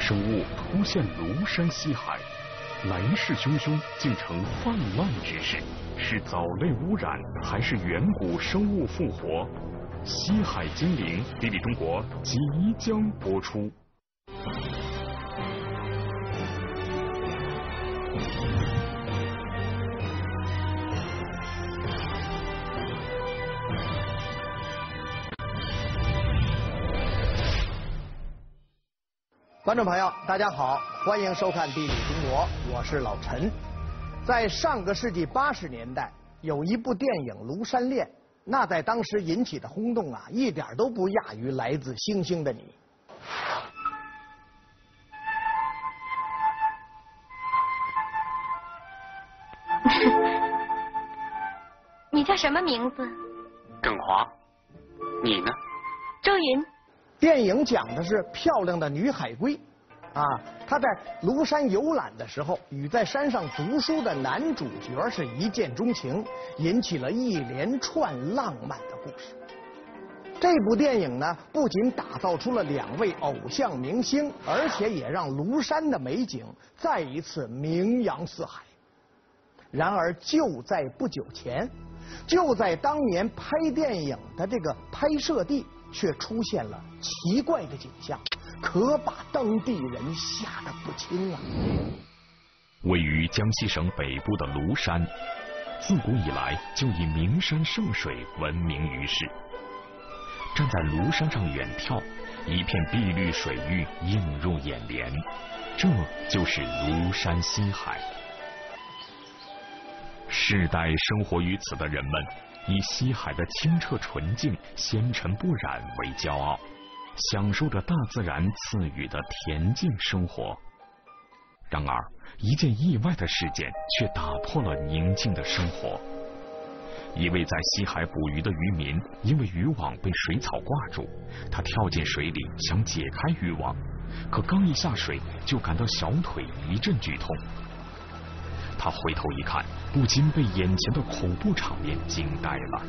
生物突现庐山西海，来势汹汹，竟成泛滥之势，是藻类污染，还是远古生物复活？西海精灵，地理中国即将播出。观众朋友，大家好，欢迎收看《地理中国》，我是老陈。在上个世纪八十年代，有一部电影《庐山恋》，那在当时引起的轰动啊，一点都不亚于《来自星星的你》。你叫什么名字？耿华，你呢？周云。电影讲的是漂亮的女海龟，啊，她在庐山游览的时候，与在山上读书的男主角是一见钟情，引起了一连串浪漫的故事。这部电影呢，不仅打造出了两位偶像明星，而且也让庐山的美景再一次名扬四海。然而，就在不久前，就在当年拍电影的这个拍摄地。却出现了奇怪的景象，可把当地人吓得不轻啊！位于江西省北部的庐山，自古以来就以名山胜水闻名于世。站在庐山上远眺，一片碧绿水域映入眼帘，这就是庐山西海。世代生活于此的人们。以西海的清澈纯净、纤尘不染为骄傲，享受着大自然赐予的恬静生活。然而，一件意外的事件却打破了宁静的生活。一位在西海捕鱼的渔民，因为渔网被水草挂住，他跳进水里想解开渔网，可刚一下水就感到小腿一阵剧痛。他回头一看，不禁被眼前的恐怖场面惊呆了。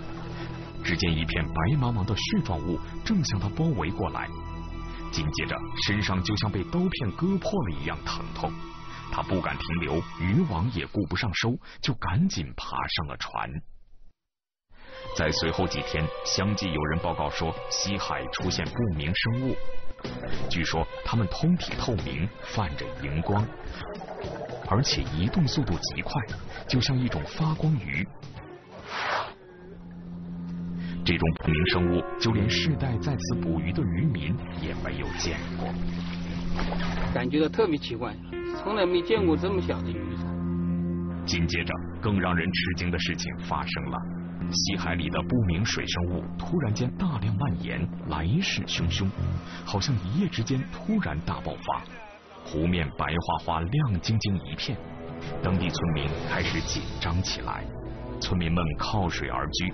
只见一片白茫茫的絮状物正向他包围过来，紧接着身上就像被刀片割破了一样疼痛。他不敢停留，渔网也顾不上收，就赶紧爬上了船。在随后几天，相继有人报告说西海出现不明生物，据说它们通体透明，泛着荧光。而且移动速度极快，就像一种发光鱼。这种不明生物，就连世代在此捕鱼的渔民也没有见过。感觉到特别奇怪，从来没见过这么小的鱼。紧接着，更让人吃惊的事情发生了：西海里的不明水生物突然间大量蔓延，来势汹汹，好像一夜之间突然大爆发。湖面白花花、亮晶晶一片，当地村民开始紧张起来。村民们靠水而居，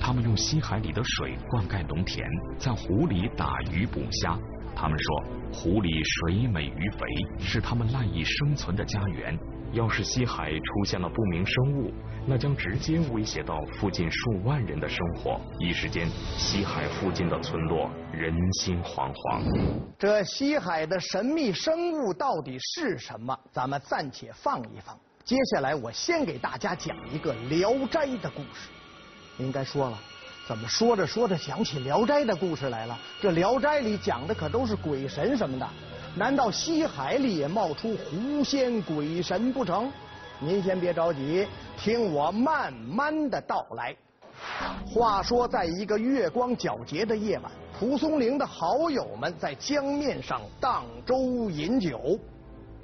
他们用西海里的水灌溉农田，在湖里打鱼捕虾。他们说，湖里水美鱼肥，是他们赖以生存的家园。要是西海出现了不明生物，那将直接威胁到附近数万人的生活。一时间，西海附近的村落人心惶惶。这西海的神秘生物到底是什么？咱们暂且放一放。接下来，我先给大家讲一个《聊斋》的故事。应该说了，怎么说着说着讲起《聊斋》的故事来了？这《聊斋》里讲的可都是鬼神什么的。难道西海里也冒出狐仙鬼神不成？您先别着急，听我慢慢的道来。话说，在一个月光皎洁的夜晚，蒲松龄的好友们在江面上荡舟饮酒。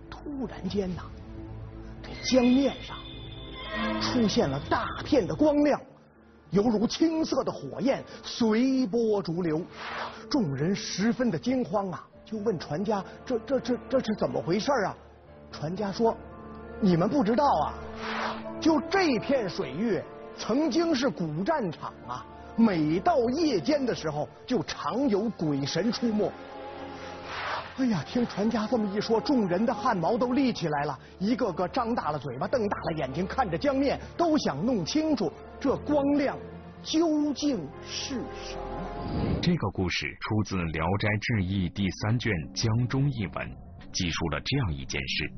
突然间呐，这江面上出现了大片的光亮，犹如青色的火焰随波逐流，众人十分的惊慌啊。就问船家：“这这这这是怎么回事啊？”船家说：“你们不知道啊，就这片水域曾经是古战场啊，每到夜间的时候，就常有鬼神出没。”哎呀，听船家这么一说，众人的汗毛都立起来了，一个个张大了嘴巴，瞪大了眼睛，看着江面，都想弄清楚这光亮究竟是什么。这个故事出自《聊斋志异》第三卷江中一文，记述了这样一件事：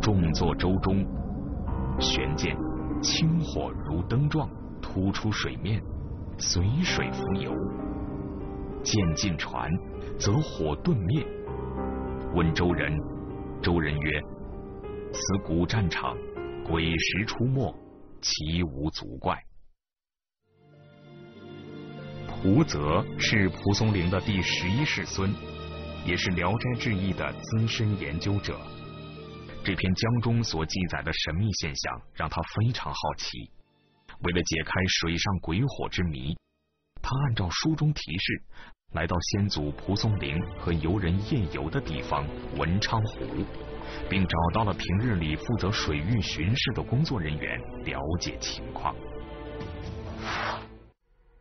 重坐舟中，悬见清火如灯状突出水面，随水浮游。渐进船，则火顿灭。问周人，周人曰：“此古战场，鬼石出没，其无足怪。”吴泽是蒲松龄的第十一世孙，也是《聊斋志异》的资深研究者。这篇江中所记载的神秘现象让他非常好奇。为了解开水上鬼火之谜，他按照书中提示，来到先祖蒲松龄和游人夜游的地方文昌湖，并找到了平日里负责水域巡视的工作人员，了解情况。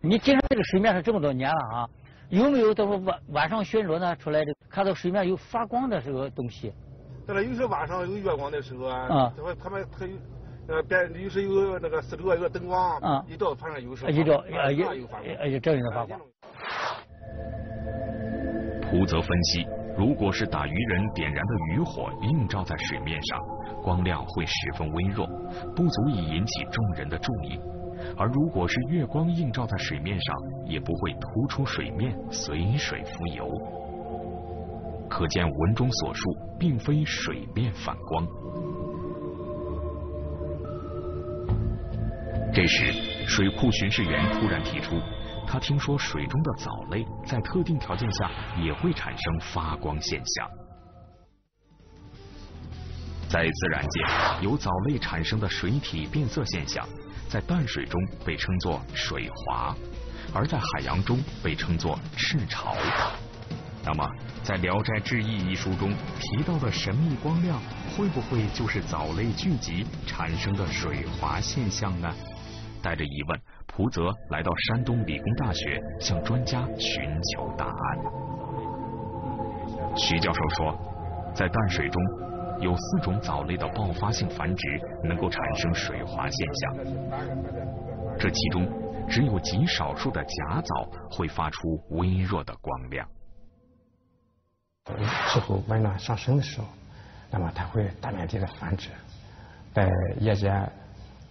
你经常这个水面上这么多年了啊，有没有等晚晚上巡逻呢出来的，看到水面有发光的这个东西？对了，有时晚上有月光的时候啊，他会他们他有呃边有时有那个四周有个灯光啊，一照反正有时一照呃有有照样发光。蒲泽分析，如果是打渔人点燃的渔火映照在水面上，光亮会十分微弱，不足以引起众人的注意；而如果是月光映照在水面上，也不会突出水面，随水浮游。可见文中所述并非水面反光。这时，水库巡视员突然提出。他听说水中的藻类在特定条件下也会产生发光现象。在自然界，由藻类产生的水体变色现象，在淡水中被称作水华，而在海洋中被称作赤潮。那么，在《聊斋志异》一书中提到的神秘光亮，会不会就是藻类聚集产生的水华现象呢？带着疑问。蒲泽来到山东理工大学，向专家寻求答案。徐教授说，在淡水中有四种藻类的爆发性繁殖，能够产生水华现象。这其中只有极少数的假藻会发出微弱的光亮。气候温暖上升的时候，那么它会大面积的繁殖，在夜间。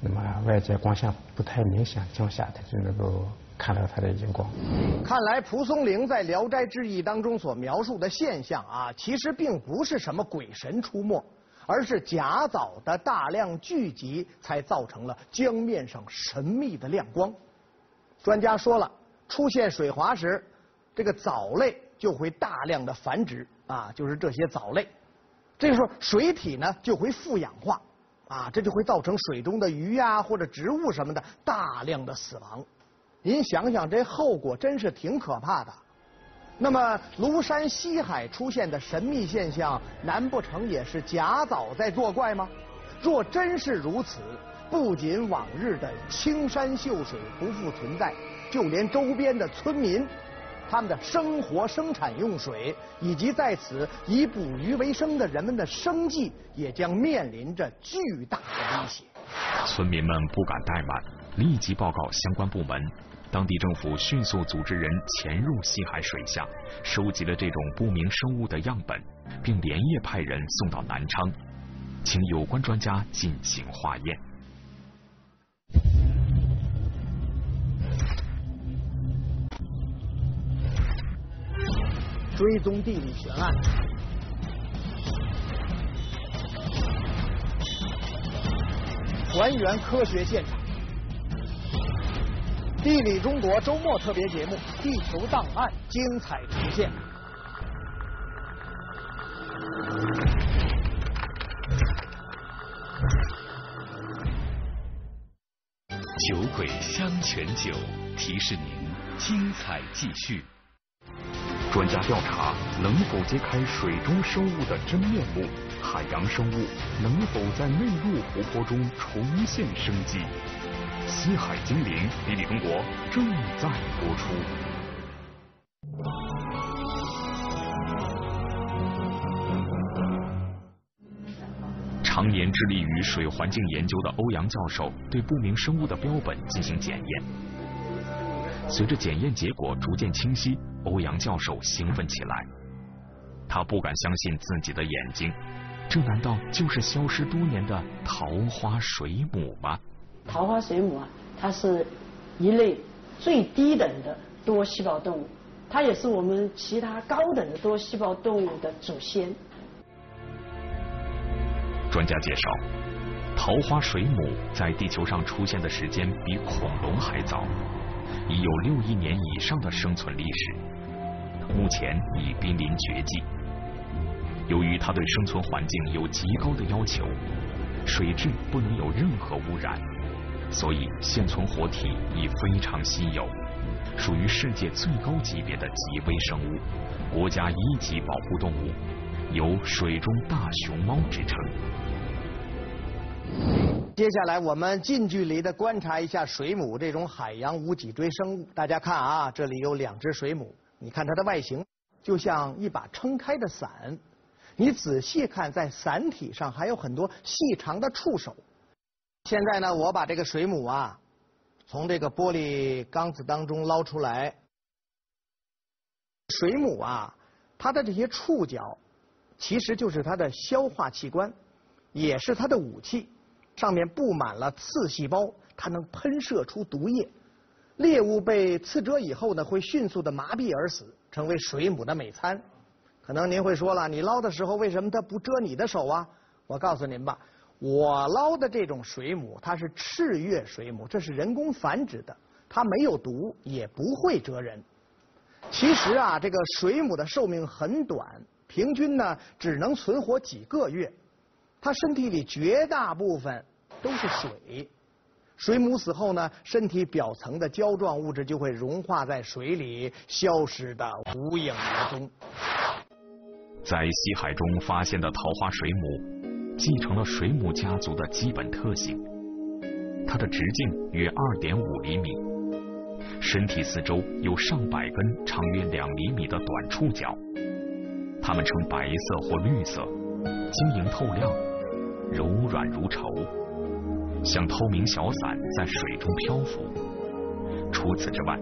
那么外界光线不太明显情况下，它就能够看到它的荧光。看来蒲松龄在《聊斋志异》当中所描述的现象啊，其实并不是什么鬼神出没，而是假藻的大量聚集，才造成了江面上神秘的亮光。专家说了，出现水华时，这个藻类就会大量的繁殖啊，就是这些藻类，这个时候水体呢就会富氧化。啊，这就会造成水中的鱼呀或者植物什么的大量的死亡。您想想，这后果真是挺可怕的。那么，庐山西海出现的神秘现象，难不成也是假藻在作怪吗？若真是如此，不仅往日的青山秀水不复存在，就连周边的村民。他们的生活、生产用水，以及在此以捕鱼为生的人们的生计，也将面临着巨大的威胁。村民们不敢怠慢，立即报告相关部门。当地政府迅速组织人潜入西海水下，收集了这种不明生物的样本，并连夜派人送到南昌，请有关专家进行化验。追踪地理悬案，还原科学现场。地理中国周末特别节目《地球档案》精彩呈现。酒鬼香泉酒提示您：精彩继续。专家调查能否揭开水中生物的真面目？海洋生物能否在内陆湖泊中重现生机？西海精灵，地理中国正在播出。常年致力于水环境研究的欧阳教授，对不明生物的标本进行检验。随着检验结果逐渐清晰，欧阳教授兴奋起来。他不敢相信自己的眼睛，这难道就是消失多年的桃花水母吗？桃花水母啊，它是一类最低等的多细胞动物，它也是我们其他高等的多细胞动物的祖先。专家介绍，桃花水母在地球上出现的时间比恐龙还早，已有六亿年以上的生存历史，目前已濒临绝迹。由于它对生存环境有极高的要求，水质不能有任何污染。所以，现存活体已非常稀有，属于世界最高级别的极微生物，国家一级保护动物，有“水中大熊猫”之称。接下来，我们近距离的观察一下水母这种海洋无脊椎生物。大家看啊，这里有两只水母，你看它的外形就像一把撑开的伞，你仔细看，在伞体上还有很多细长的触手。现在呢，我把这个水母啊，从这个玻璃缸子当中捞出来。水母啊，它的这些触角，其实就是它的消化器官，也是它的武器。上面布满了刺细胞，它能喷射出毒液。猎物被刺蛰以后呢，会迅速的麻痹而死，成为水母的美餐。可能您会说了，你捞的时候为什么它不蛰你的手啊？我告诉您吧。我捞的这种水母，它是赤月水母，这是人工繁殖的，它没有毒，也不会蜇人。其实啊，这个水母的寿命很短，平均呢只能存活几个月。它身体里绝大部分都是水，水母死后呢，身体表层的胶状物质就会融化在水里，消失的无影无踪。在西海中发现的桃花水母。继承了水母家族的基本特性，它的直径约二点五厘米，身体四周有上百根长约两厘米的短触角，它们呈白色或绿色，晶莹透亮，柔软如绸，像透明小伞在水中漂浮。除此之外，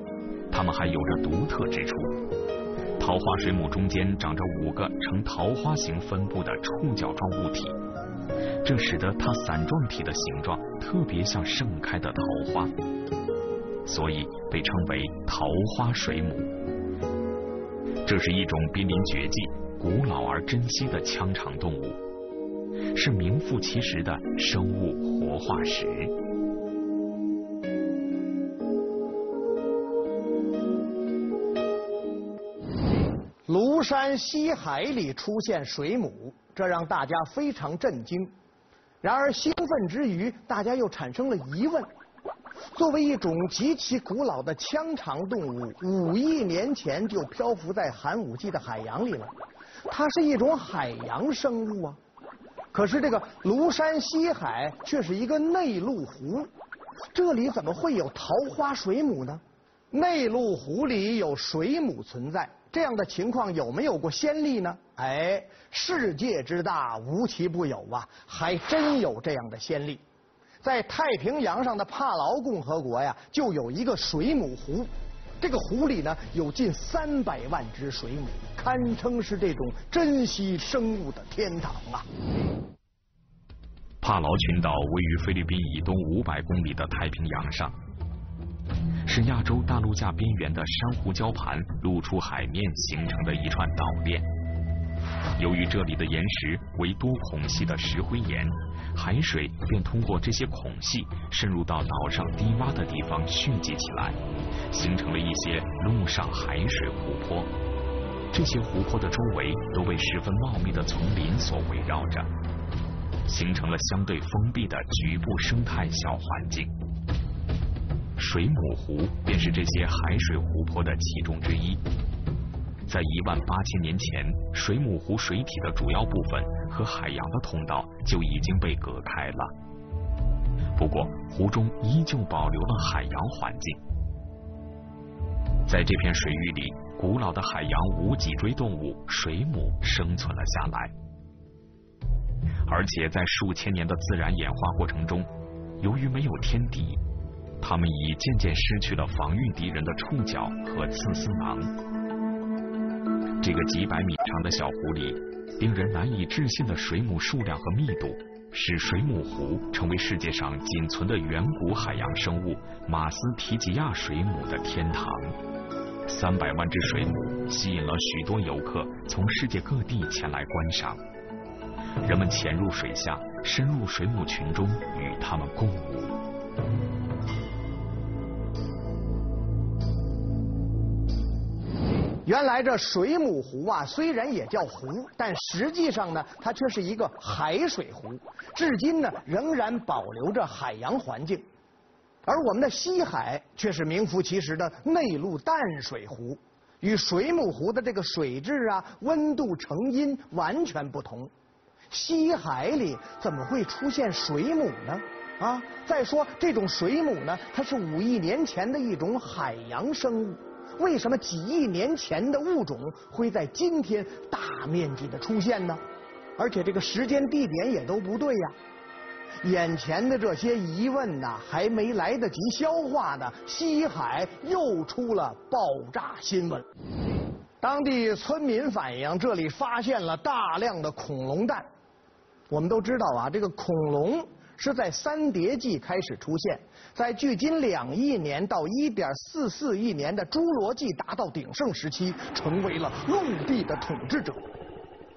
它们还有着独特之处：桃花水母中间长着五个呈桃花形分布的触角状物体。这使得它伞状体的形状特别像盛开的桃花，所以被称为桃花水母。这是一种濒临绝迹、古老而珍稀的腔肠动物，是名副其实的生物活化石。庐山西海里出现水母，这让大家非常震惊。然而兴奋之余，大家又产生了疑问：作为一种极其古老的腔肠动物，五亿年前就漂浮在寒武纪的海洋里了，它是一种海洋生物啊。可是这个庐山西海却是一个内陆湖，这里怎么会有桃花水母呢？内陆湖里有水母存在。这样的情况有没有过先例呢？哎，世界之大，无奇不有啊，还真有这样的先例。在太平洋上的帕劳共和国呀，就有一个水母湖，这个湖里呢有近三百万只水母，堪称是这种珍稀生物的天堂啊。帕劳群岛位于菲律宾以东五百公里的太平洋上。是亚洲大陆架边缘的珊瑚礁盘露出海面形成的一串岛链。由于这里的岩石为多孔隙的石灰岩，海水便通过这些孔隙渗入到岛上低洼的地方蓄积起来，形成了一些陆上海水湖泊。这些湖泊的周围都被十分茂密的丛林所围绕着，形成了相对封闭的局部生态小环境。水母湖便是这些海水湖泊的其中之一。在一万八千年前，水母湖水体的主要部分和海洋的通道就已经被隔开了。不过，湖中依旧保留了海洋环境。在这片水域里，古老的海洋无脊椎动物水母生存了下来。而且，在数千年的自然演化过程中，由于没有天敌。它们已渐渐失去了防御敌人的触角和刺丝囊，这个几百米长的小湖里，令人难以置信的水母数量和密度，使水母湖成为世界上仅存的远古海洋生物马斯提吉亚水母的天堂。三百万只水母吸引了许多游客从世界各地前来观赏。人们潜入水下，深入水母群中，与它们共舞。原来这水母湖啊，虽然也叫湖，但实际上呢，它却是一个海水湖，至今呢仍然保留着海洋环境。而我们的西海却是名副其实的内陆淡水湖，与水母湖的这个水质啊、温度、成因完全不同。西海里怎么会出现水母呢？啊，再说这种水母呢，它是五亿年前的一种海洋生物。为什么几亿年前的物种会在今天大面积的出现呢？而且这个时间地点也都不对呀！眼前的这些疑问呐，还没来得及消化呢，西海又出了爆炸新闻。当地村民反映，这里发现了大量的恐龙蛋。我们都知道啊，这个恐龙。是在三叠纪开始出现，在距今两亿年到一点四四亿年的侏罗纪达到鼎盛时期，成为了陆地的统治者。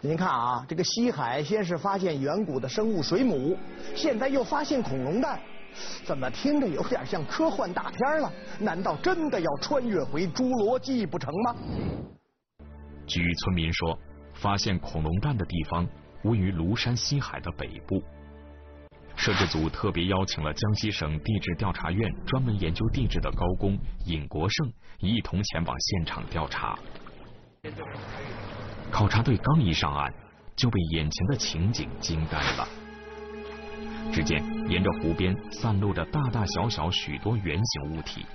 您看啊，这个西海先是发现远古的生物水母，现在又发现恐龙蛋，怎么听着有点像科幻大片了？难道真的要穿越回侏罗纪不成吗？据村民说，发现恐龙蛋的地方位于庐山西海的北部。摄制组特别邀请了江西省地质调查院专门研究地质的高工尹国胜一同前往现场调查。考察队刚一上岸，就被眼前的情景惊呆了。只见沿着湖边散落着大大小小许多圆形物体。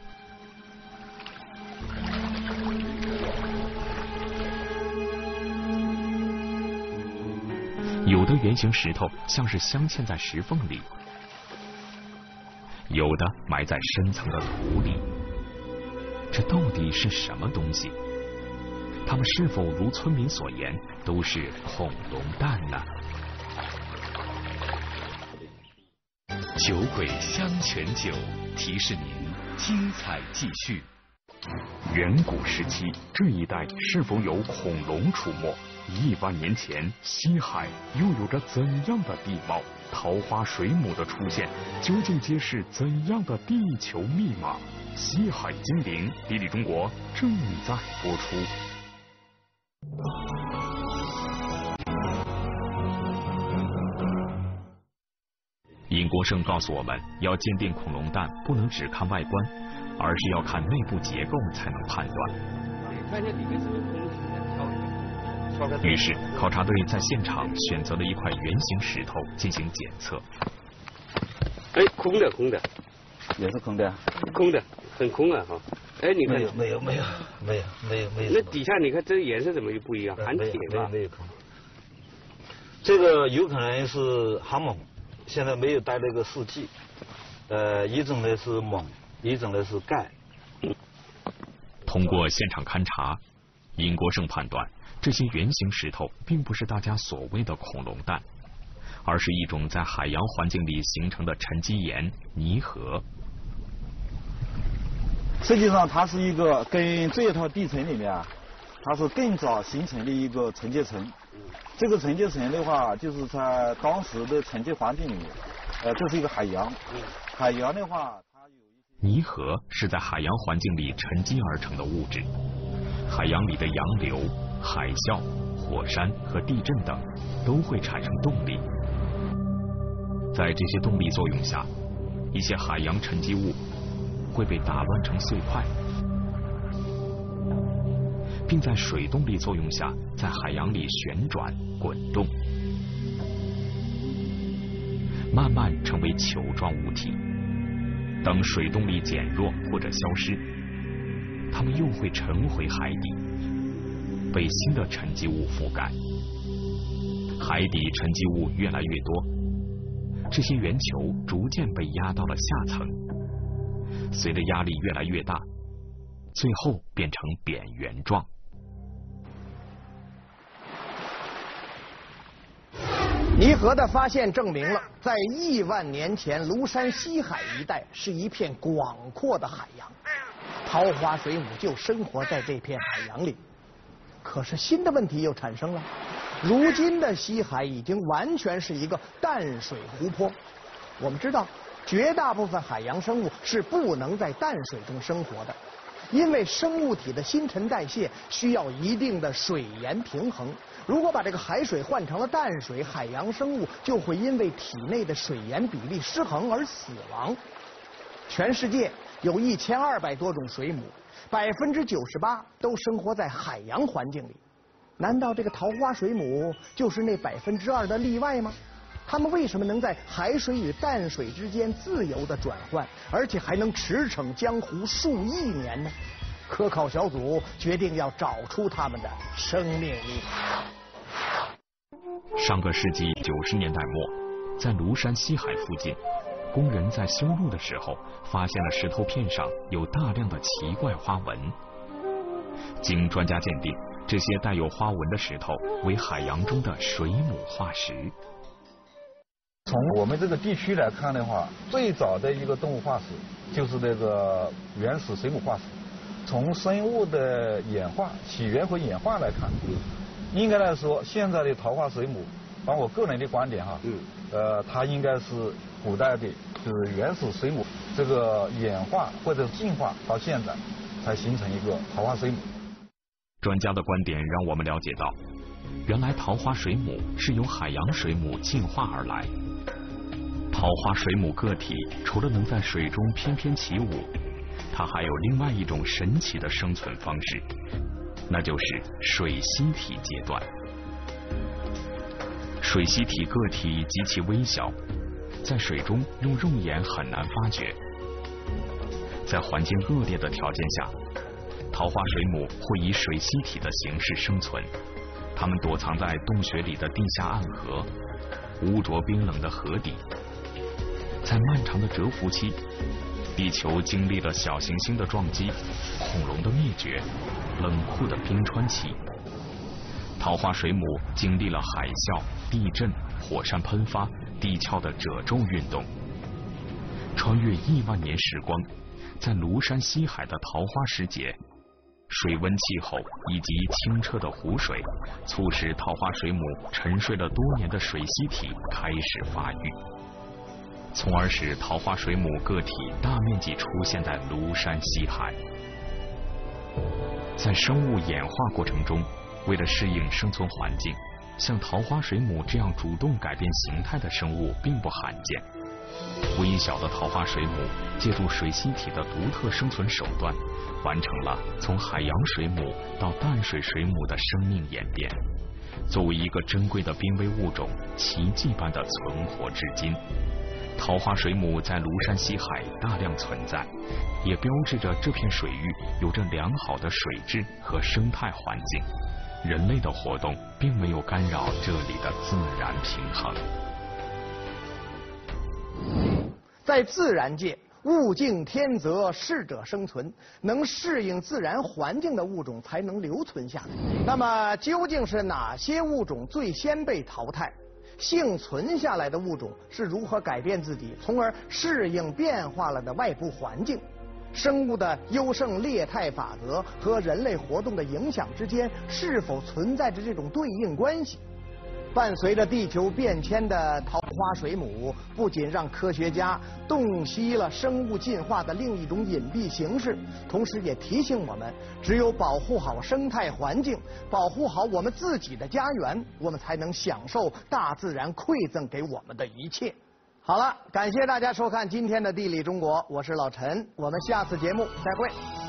有的圆形石头像是镶嵌在石缝里，有的埋在深层的土里。这到底是什么东西？它们是否如村民所言，都是恐龙蛋呢？酒鬼香泉酒提示您：精彩继续。远古时期，这一带是否有恐龙出没？亿万年前，西海又有着怎样的地貌？桃花水母的出现，究竟揭示怎样的地球密码？西海精灵，地理中国正在播出。尹国胜告诉我们，要鉴定恐龙蛋，不能只看外观，而是要看内部结构才能判断。看一下里面是不是于是，考察队在现场选择了一块圆形石头进行检测。哎，空的，空的，也是空的，空的，很空啊，哈。哎，你看，没有，没有，没有，没有，没有，没有。那底下你看，这个颜色怎么就不一样？含铁吧？没有空。这个有可能是航锰，现在没有带那个试剂。呃，一种呢是锰，一种呢是钙。通过现场勘查，尹国胜判断。这些圆形石头并不是大家所谓的恐龙蛋，而是一种在海洋环境里形成的沉积岩泥河。实际上，它是一个跟这一套地层里面啊，它是更早形成的一个沉积层。这个沉积层的话，就是在当时的沉积环境里面，呃，这是一个海洋。海洋的话，它有一些泥河是在海洋环境里沉积而成的物质，海洋里的洋流。海啸、火山和地震等都会产生动力，在这些动力作用下，一些海洋沉积物会被打乱成碎块，并在水动力作用下在海洋里旋转滚动，慢慢成为球状物体。等水动力减弱或者消失，它们又会沉回海底。被新的沉积物覆盖，海底沉积物越来越多，这些圆球逐渐被压到了下层，随着压力越来越大，最后变成扁圆状。泥河的发现证明了，在亿万年前，庐山西海一带是一片广阔的海洋，桃花水母就生活在这片海洋里。可是新的问题又产生了，如今的西海已经完全是一个淡水湖泊。我们知道，绝大部分海洋生物是不能在淡水中生活的，因为生物体的新陈代谢需要一定的水盐平衡。如果把这个海水换成了淡水，海洋生物就会因为体内的水盐比例失衡而死亡。全世界有一千二百多种水母，百分之九十八都生活在海洋环境里。难道这个桃花水母就是那百分之二的例外吗？它们为什么能在海水与淡水之间自由的转换，而且还能驰骋江湖数亿年呢？科考小组决定要找出它们的生命力。上个世纪九十年代末，在庐山西海附近，工人在修路的时候，发现了石头片上有大量的奇怪花纹。经专家鉴定，这些带有花纹的石头为海洋中的水母化石。从我们这个地区来看的话，最早的一个动物化石就是那个原始水母化石。从生物的演化起源和演化来看，应该来说，现在的桃花水母，按我个人的观点哈，呃，它应该是古代的，就是原始水母这个演化或者进化到现在，才形成一个桃花水母。专家的观点让我们了解到，原来桃花水母是由海洋水母进化而来。桃花水母个体除了能在水中翩翩起舞。它还有另外一种神奇的生存方式，那就是水螅体阶段。水螅体个体极其微小，在水中用肉眼很难发觉。在环境恶劣的条件下，桃花水母会以水螅体的形式生存。它们躲藏在洞穴里的地下暗河、污浊冰冷的河底，在漫长的蛰伏期。地球经历了小行星的撞击、恐龙的灭绝、冷酷的冰川期，桃花水母经历了海啸、地震、火山喷发、地壳的褶皱运动，穿越亿万年时光，在庐山西海的桃花时节，水温、气候以及清澈的湖水，促使桃花水母沉睡了多年的水螅体开始发育。从而使桃花水母个体大面积出现在庐山西海。在生物演化过程中，为了适应生存环境，像桃花水母这样主动改变形态的生物并不罕见。微小的桃花水母借助水螅体的独特生存手段，完成了从海洋水母到淡水水母的生命演变。作为一个珍贵的濒危物种，奇迹般的存活至今。桃花水母在庐山西海大量存在，也标志着这片水域有着良好的水质和生态环境。人类的活动并没有干扰这里的自然平衡。在自然界，物竞天择，适者生存，能适应自然环境的物种才能留存下来。那么，究竟是哪些物种最先被淘汰？幸存下来的物种是如何改变自己，从而适应变化了的外部环境？生物的优胜劣汰法则和人类活动的影响之间是否存在着这种对应关系？伴随着地球变迁的桃花水母，不仅让科学家洞悉了生物进化的另一种隐蔽形式，同时也提醒我们，只有保护好生态环境，保护好我们自己的家园，我们才能享受大自然馈赠给我们的一切。好了，感谢大家收看今天的《地理中国》，我是老陈，我们下次节目再会。